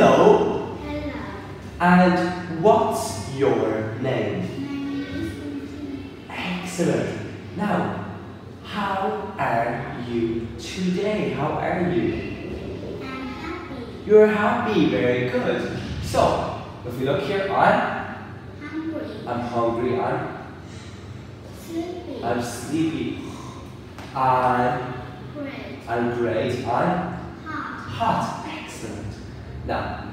Hello. Hello. And what's your name? My name is Excellent. Now, how are you today? How are you? I'm happy. You're happy. Very good. So, if we look here, I'm Hungry. I'm hungry. I'm Sleepy. I'm sleepy. I'm Great. I'm great. I'm Hot. hot. Excellent. Now,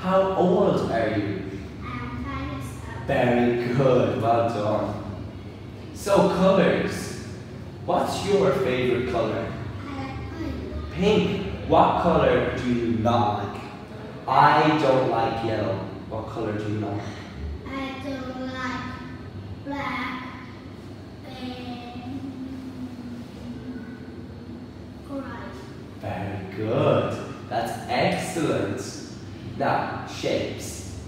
how old are you? I'm five years old. Very good. Well done. So, colors. What's your favorite color? I like pink. Pink. What color do you not like? I don't like yellow. What color do you like? I don't like black and gray. Very good. Now, shapes.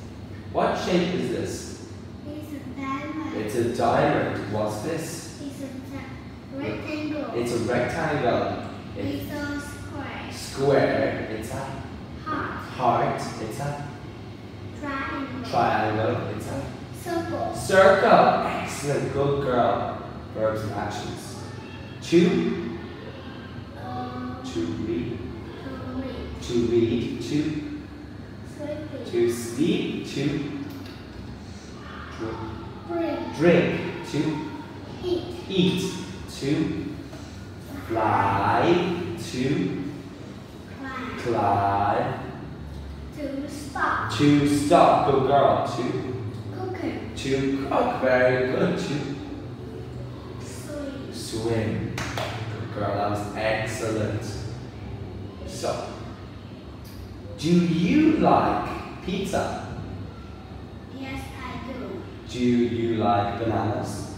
What shape is this? It's a diamond. It's a diamond. What's this? It's a rectangle. It's a rectangle. It's It's a square. square. It's a Heart. heart. It's a Triangle. triangle. It's a Circle. circle. Excellent. Good girl. Verbs and actions. Two. Um, To read. To read. To to sleep. To Drink. To Eat. To fly. To Climb. climb. To stop. To stop. Good girl. To cook, to cook. Very good. To Sleep. swim. Good girl. That was excellent. So, do you like pizza? Yes, I do. Do you like bananas?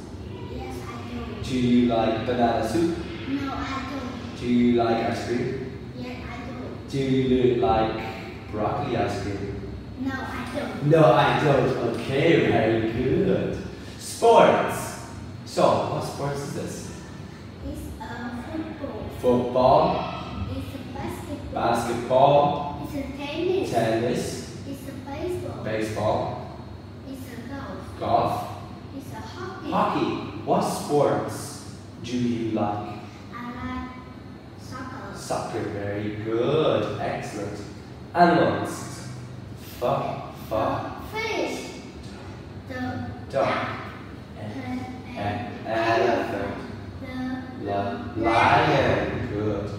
Yes, I do. Do you like banana soup? No, I don't. Do you like ice cream? Yes, I do. Do you like broccoli ice cream? No, I don't. No, I don't. Okay, very good. Sports. So, what sports is this? It's a football. Football, It's basketball. basketball, It's a tennis. tennis, It's a baseball. baseball, It's a golf. golf, It's a hockey. hockey. What sports do you like? I like soccer. Soccer, very good. Excellent. Animals. Fuck, fuck, Fish. The duck, an, an an elephant, The li- lion. Good.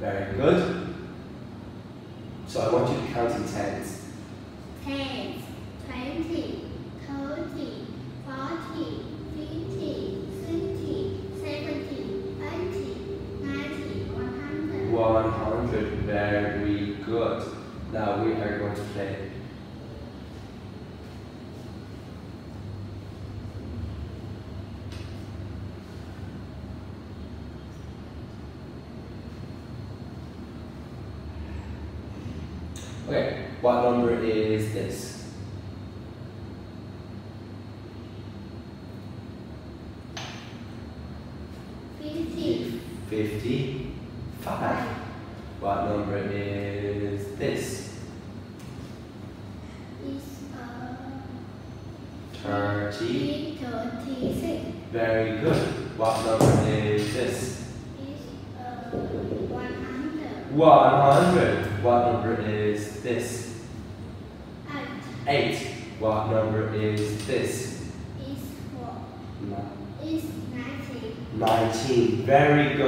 Very good. So I want you to count in tens. Tens, ten, twenty, thirty, forty, fifty, sixty, seventy, eighty, ninety, one hundred. 100. Very good. Now we are going to play. Okay, what number is this? Fifty. 55. What number is this? Is uh 30. thirty-six. Very good. What number is this? Is uh one hundred. 100. What number is this? Eight. 8. What number is this? Is four. Ni- Is ninety. 19. Very good.